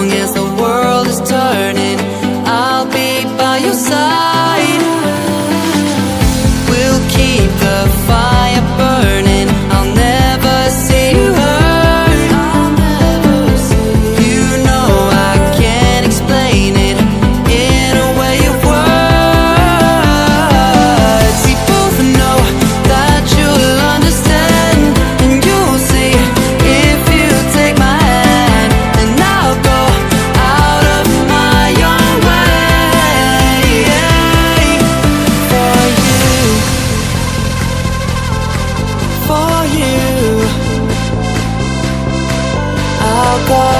long as the I'll go